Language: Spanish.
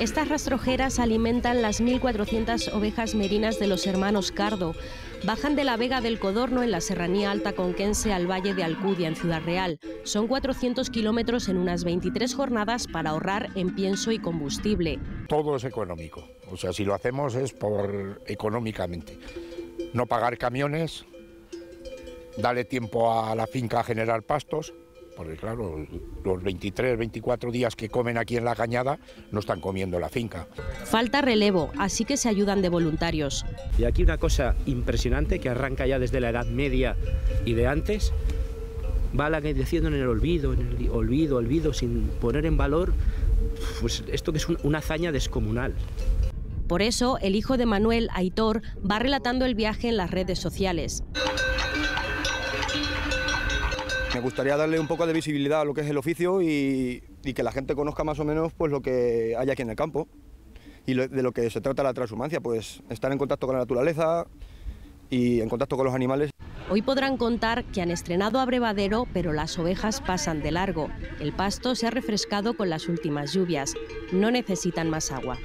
Estas rastrojeras alimentan las 1.400 ovejas merinas de los hermanos Cardo. Bajan de la Vega del Codorno en la Serranía Alta Conquense al Valle de Alcudia en Ciudad Real. Son 400 kilómetros en unas 23 jornadas para ahorrar en pienso y combustible. Todo es económico. O sea, si lo hacemos es por económicamente. No pagar camiones, darle tiempo a la finca a generar pastos, porque claro, los 23, 24 días que comen aquí en la cañada no están comiendo la finca. Falta relevo, así que se ayudan de voluntarios. Y aquí una cosa impresionante que arranca ya desde la Edad Media y de antes, va la diciendo en el olvido, en el olvido, olvido, sin poner en valor pues esto que es una hazaña descomunal. Por eso, el hijo de Manuel, Aitor, va relatando el viaje en las redes sociales. Me gustaría darle un poco de visibilidad a lo que es el oficio y, que la gente conozca más o menos pues, lo que hay aquí en el campo y de lo que se trata la transhumancia, pues estar en contacto con la naturaleza y en contacto con los animales. Hoy podrán contar que han estrenado abrevadero, pero las ovejas pasan de largo. El pasto se ha refrescado con las últimas lluvias. No necesitan más agua.